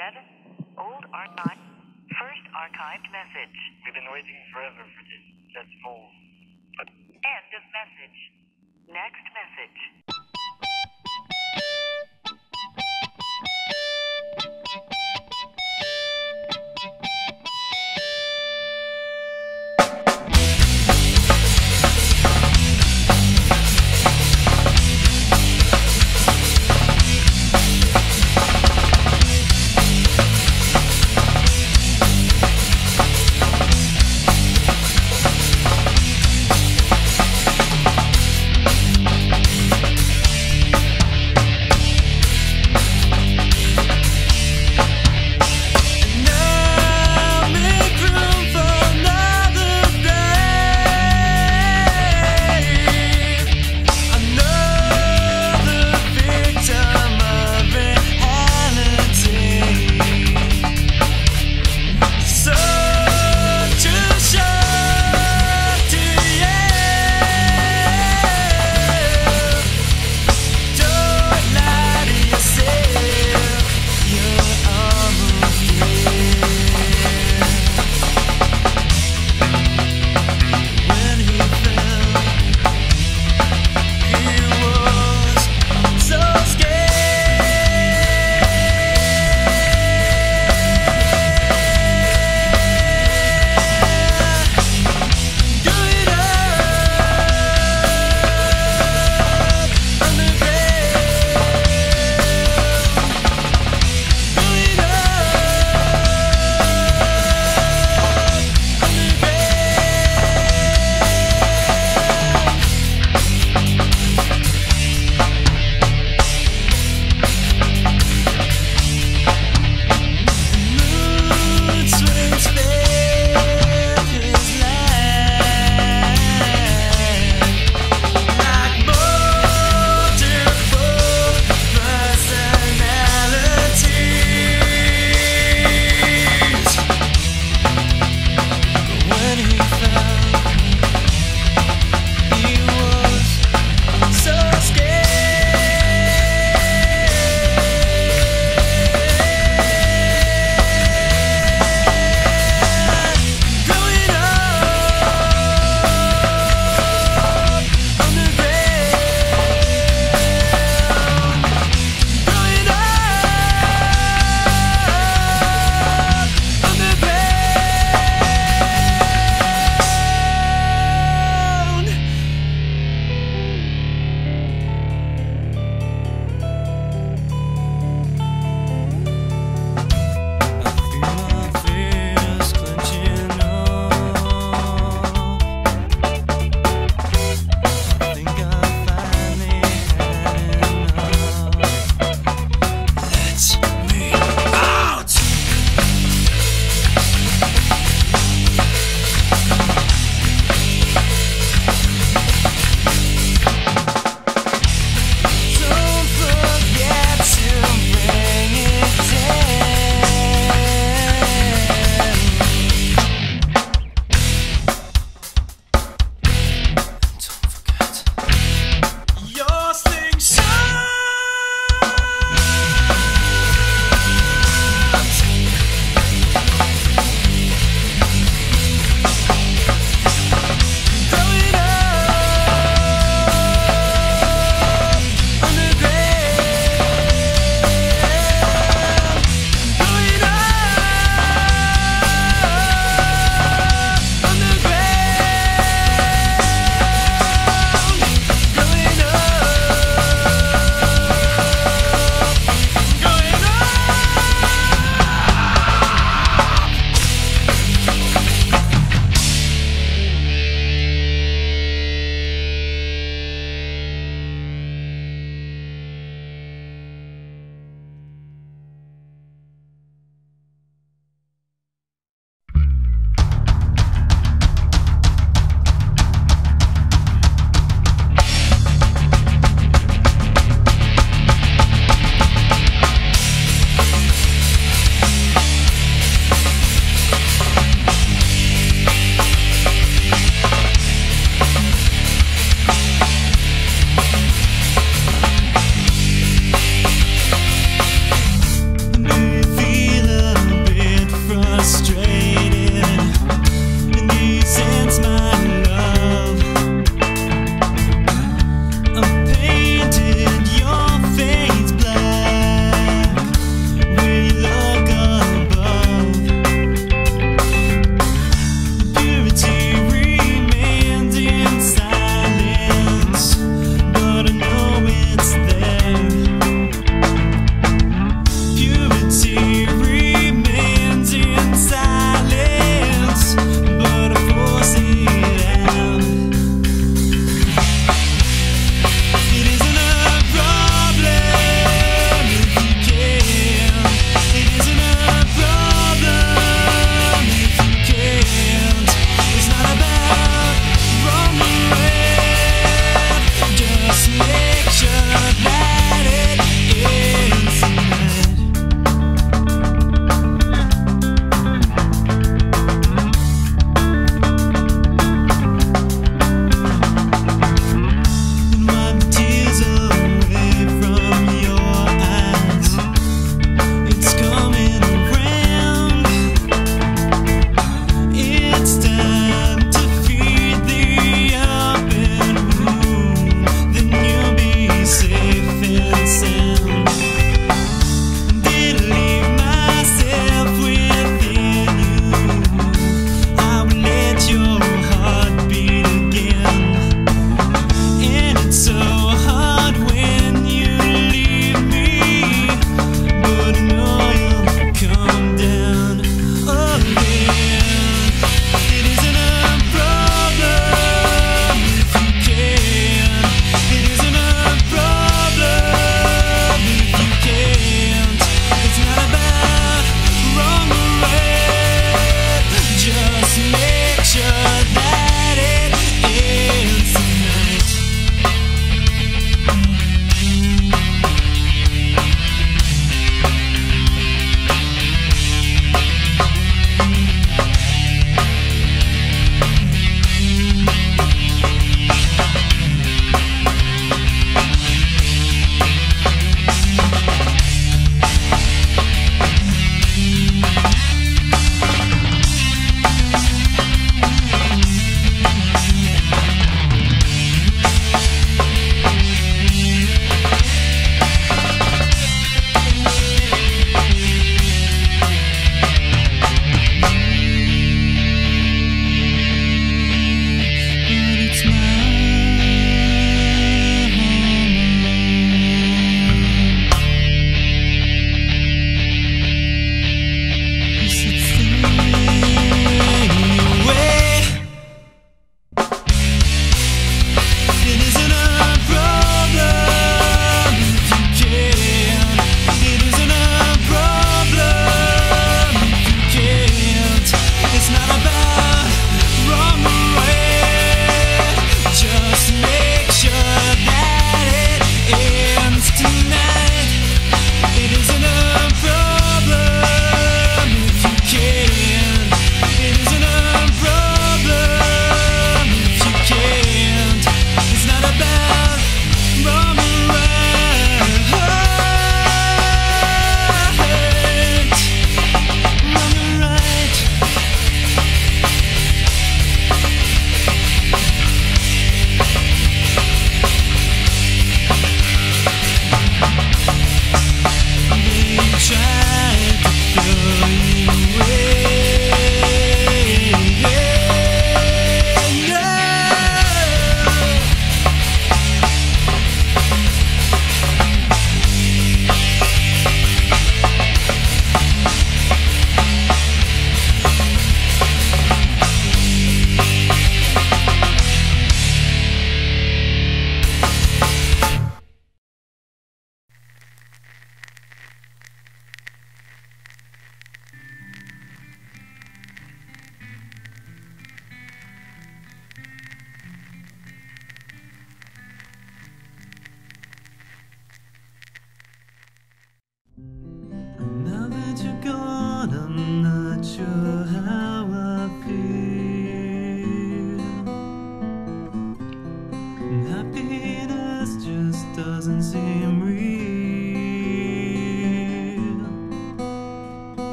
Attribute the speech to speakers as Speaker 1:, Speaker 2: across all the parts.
Speaker 1: 11. Old archive. First archived message.
Speaker 2: We've been waiting forever for this. That's false.
Speaker 1: End of message. Next message.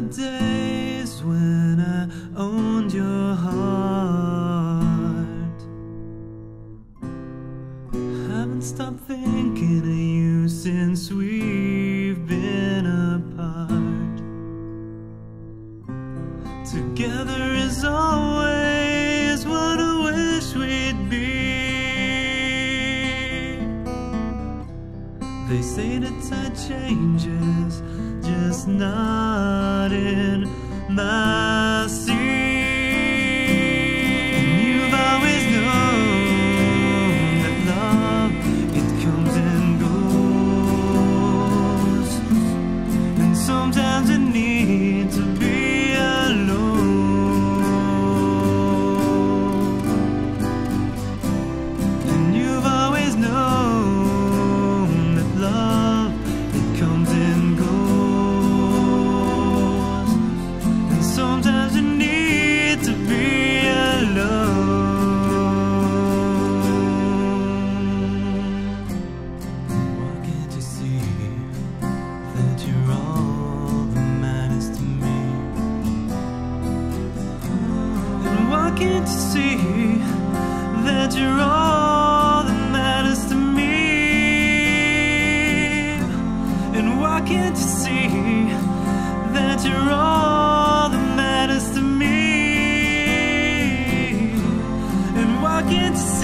Speaker 3: The days when I owned your can't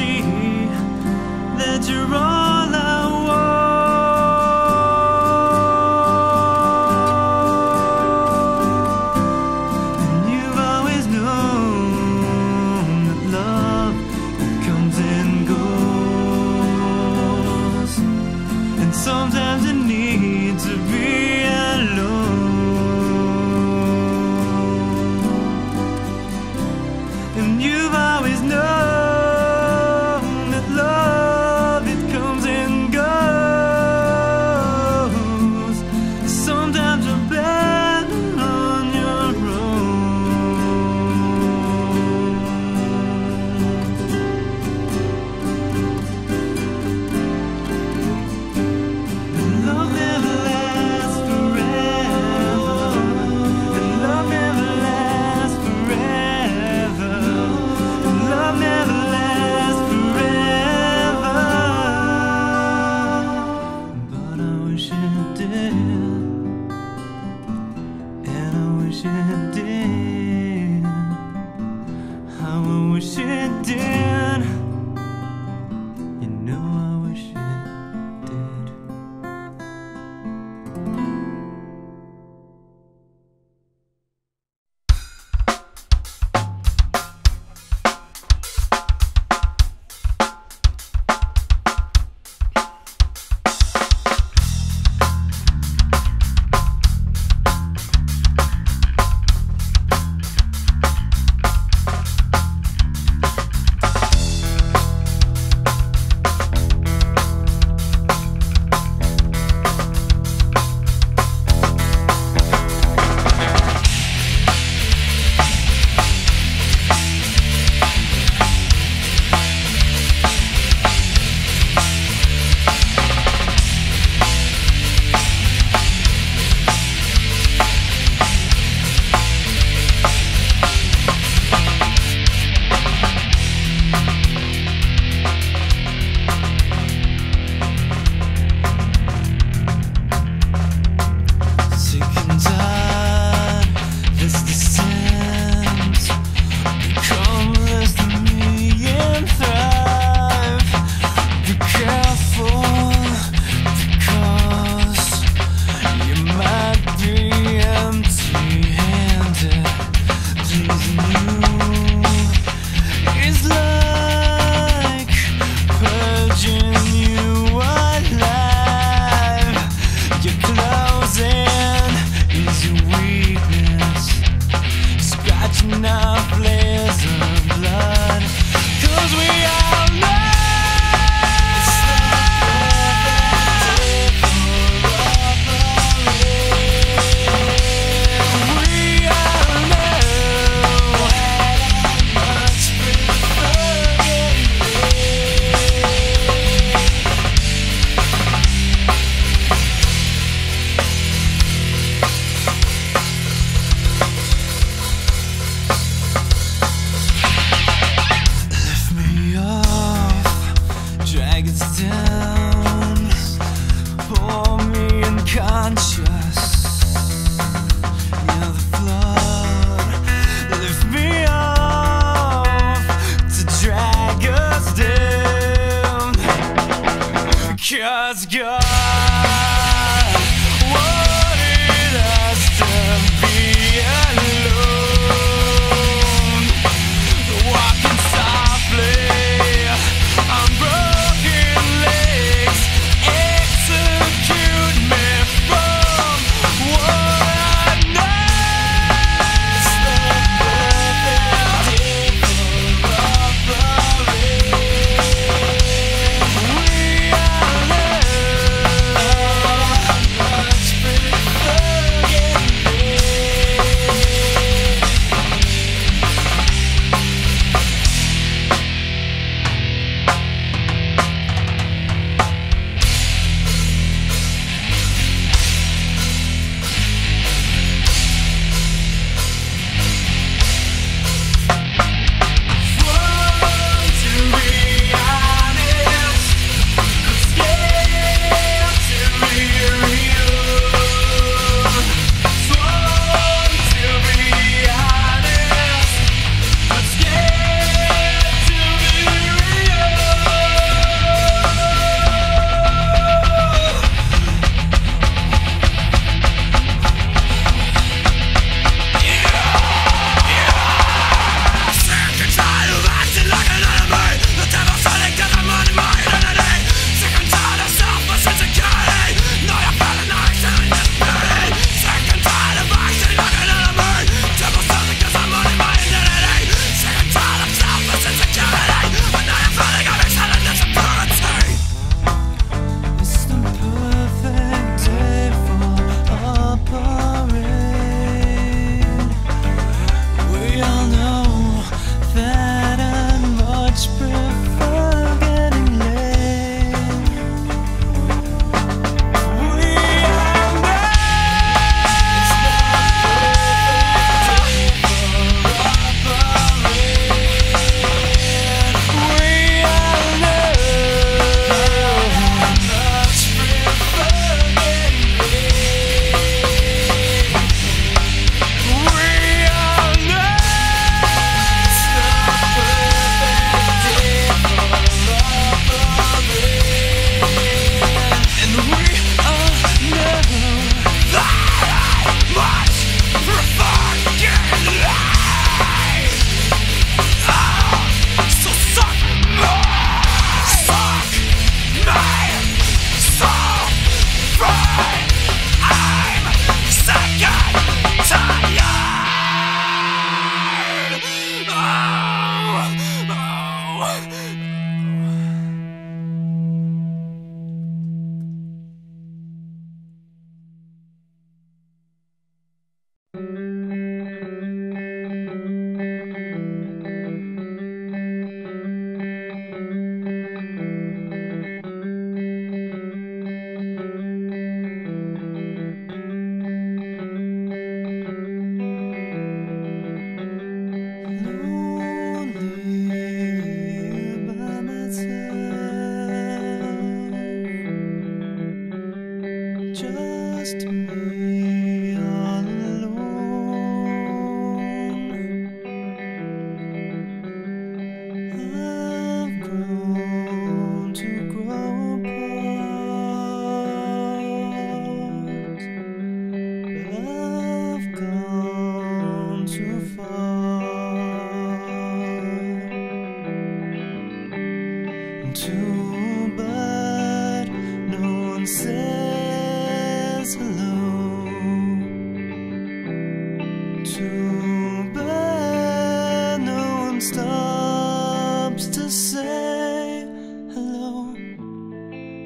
Speaker 3: stops to say hello.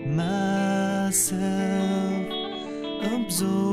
Speaker 3: Myself absorbed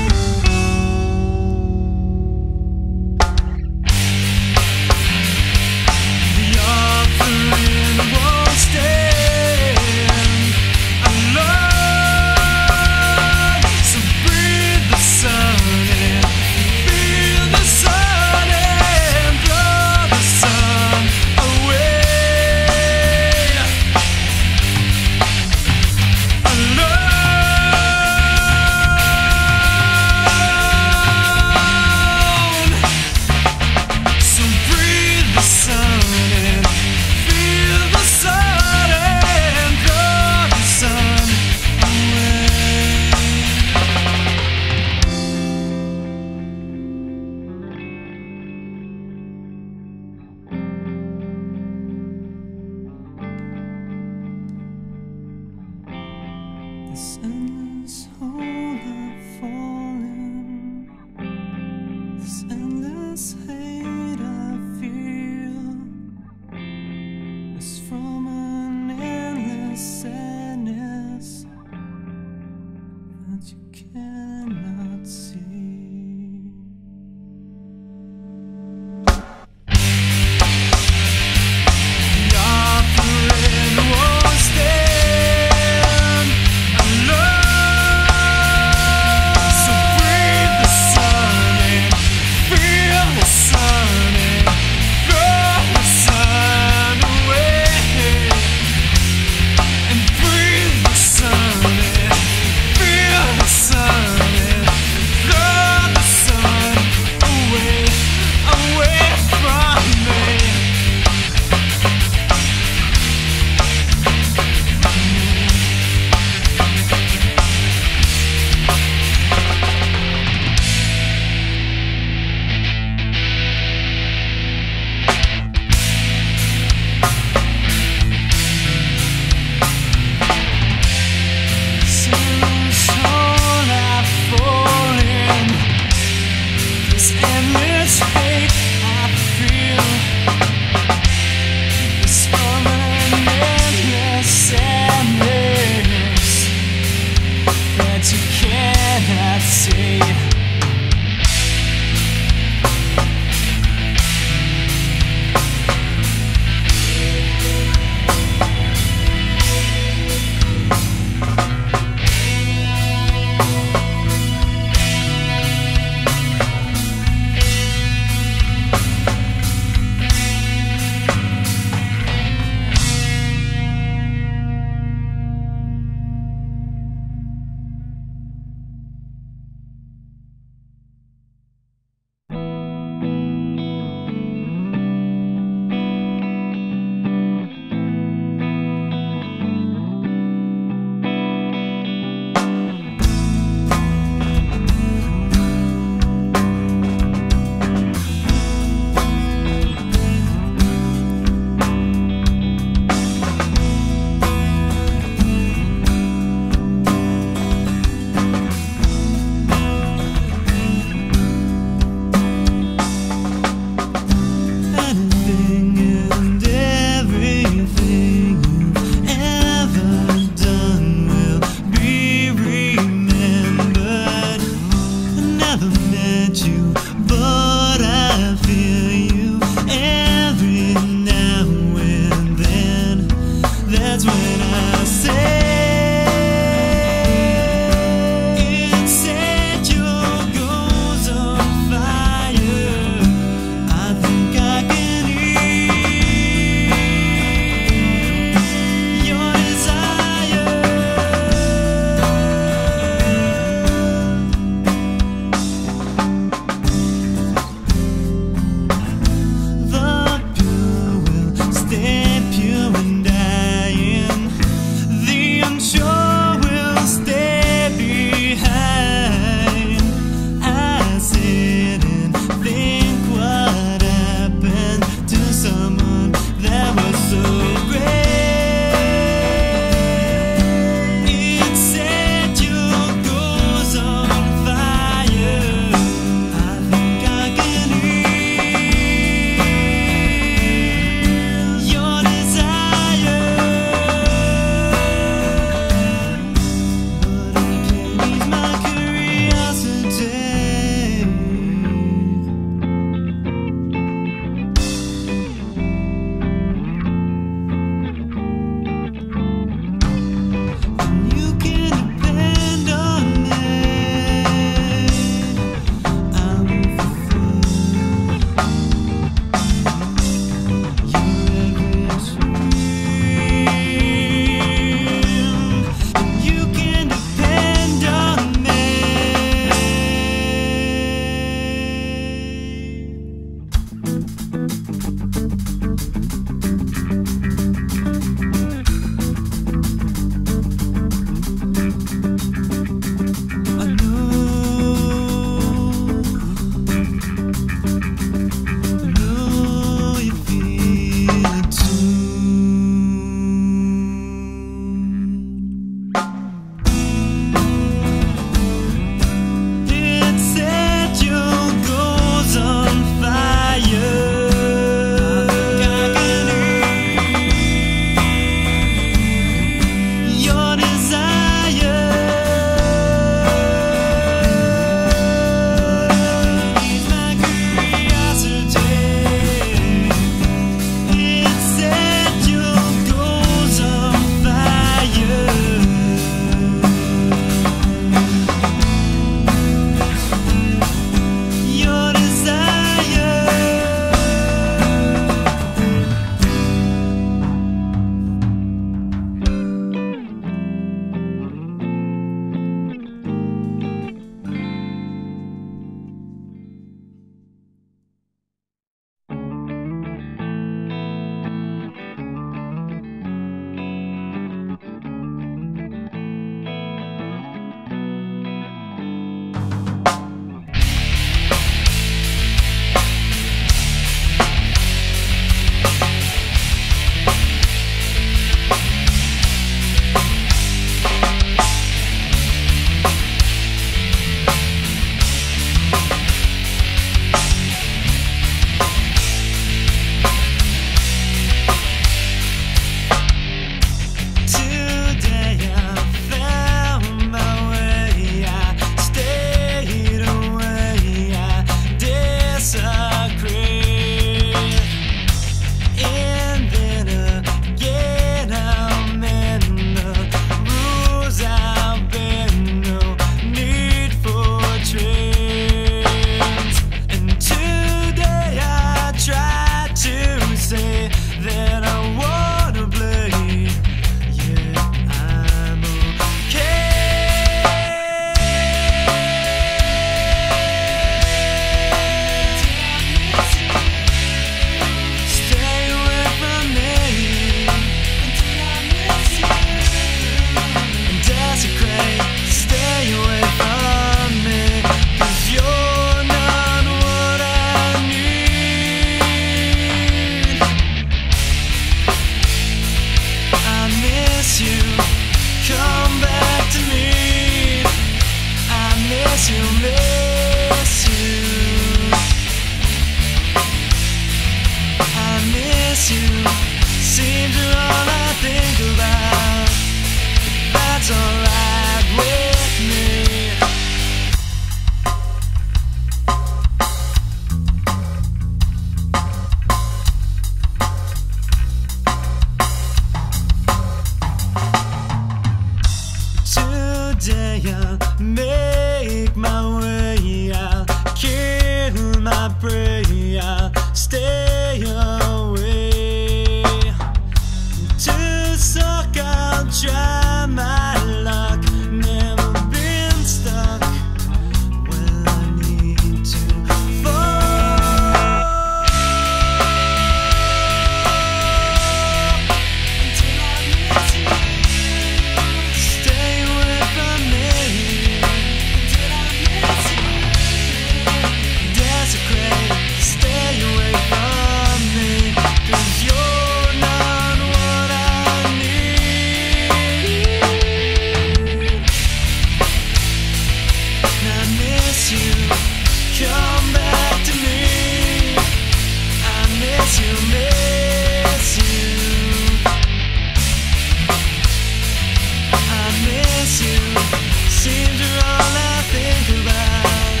Speaker 3: Seems you're all I think about,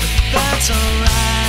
Speaker 3: but that's alright.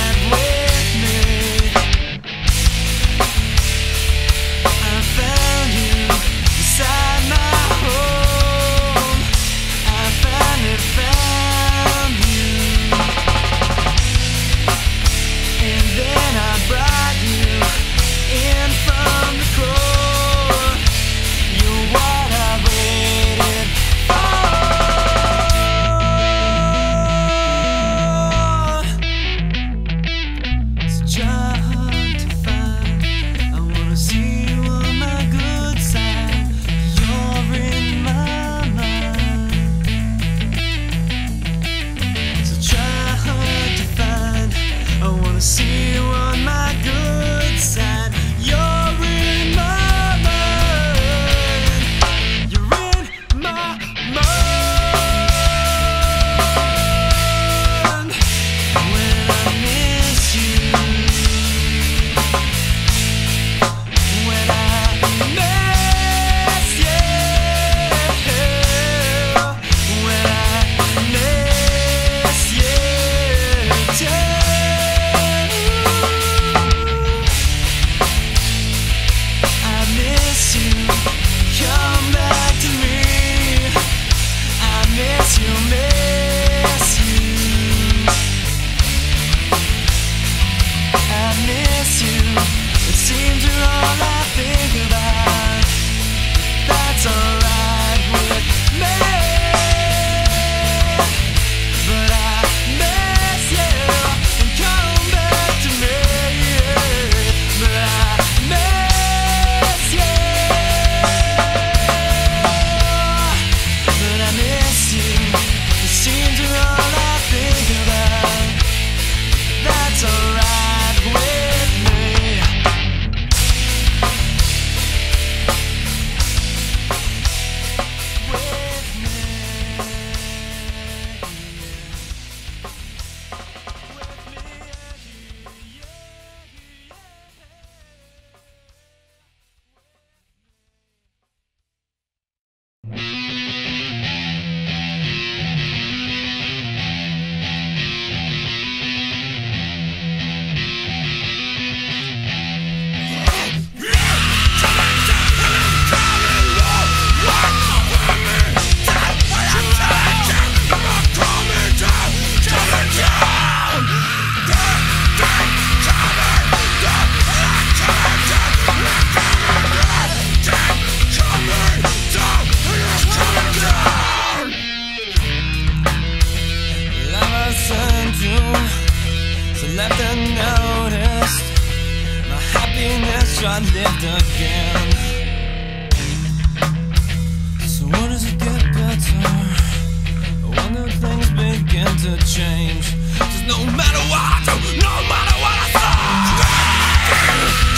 Speaker 3: again So when does it get better? When do things begin to change? Cause no matter what I do, no matter what I say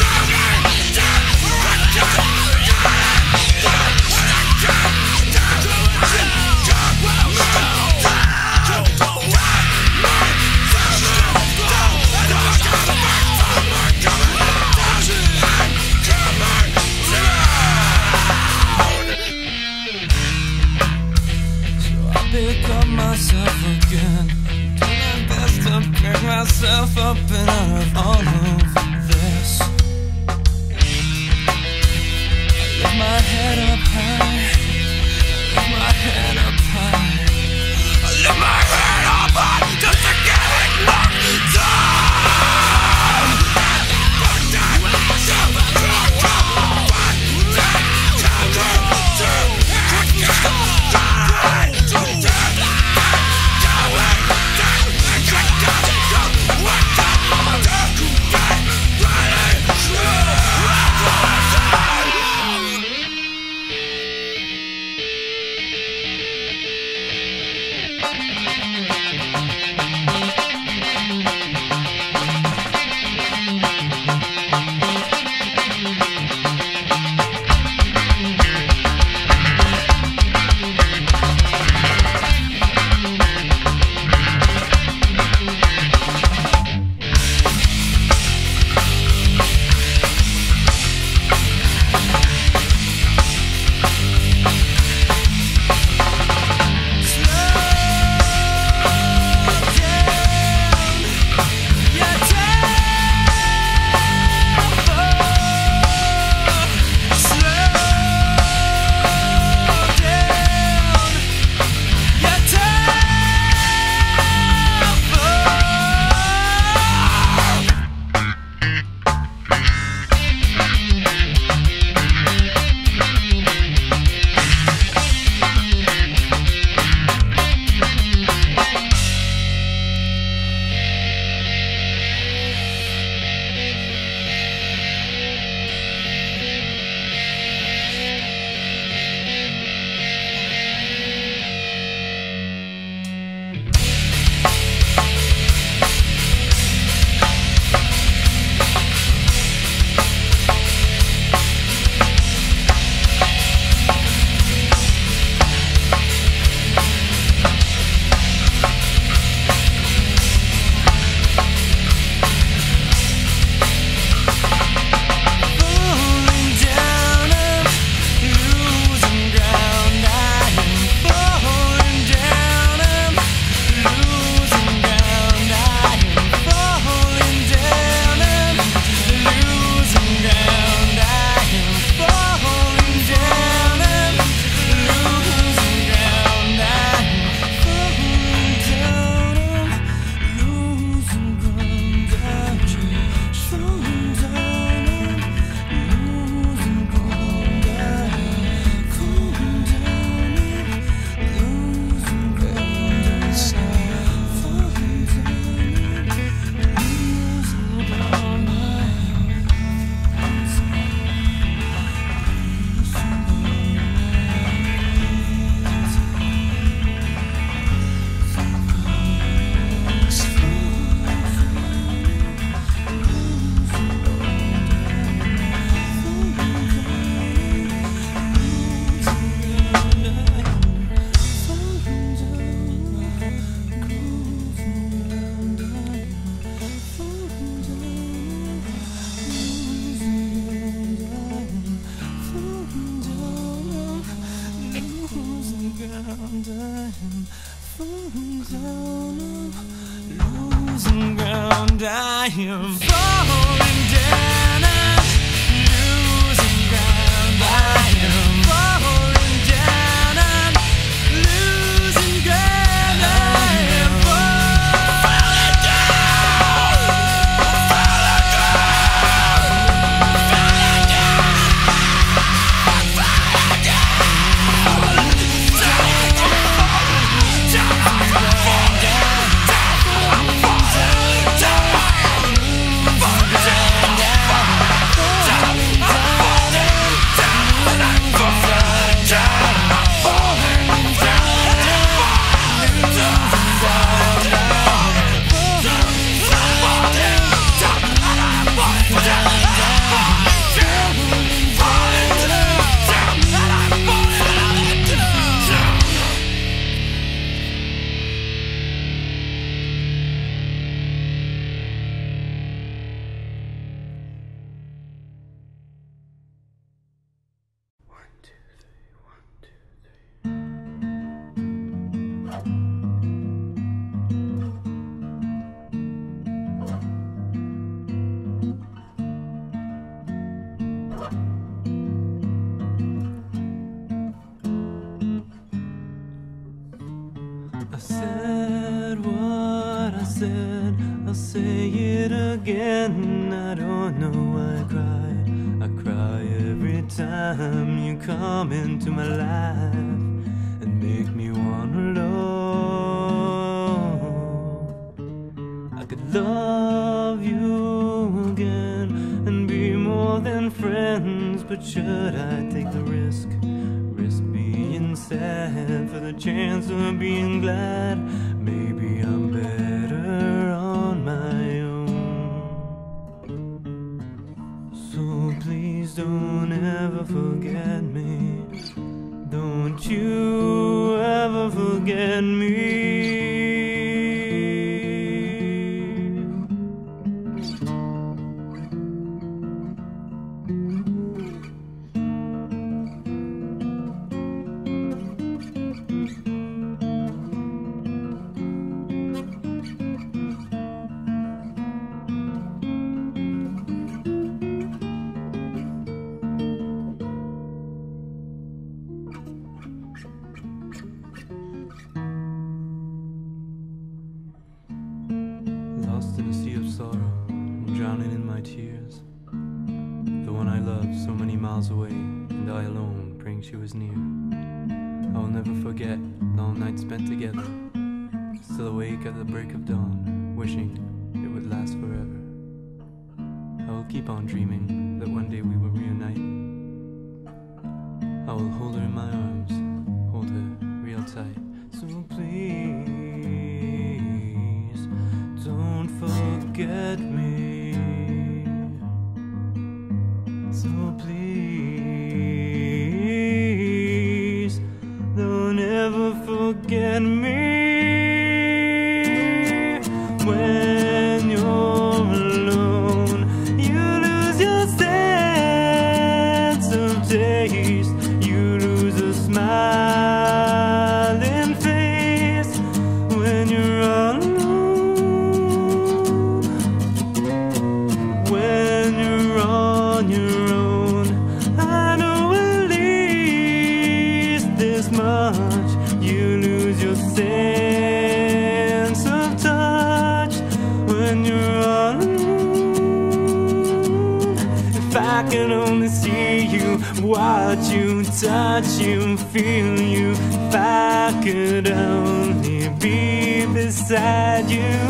Speaker 3: feel you. If I could only be beside you.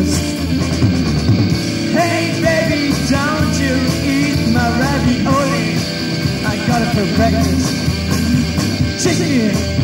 Speaker 4: breakfast. Hey baby, don't you eat my ravioli? I got it for breakfast. Chicken.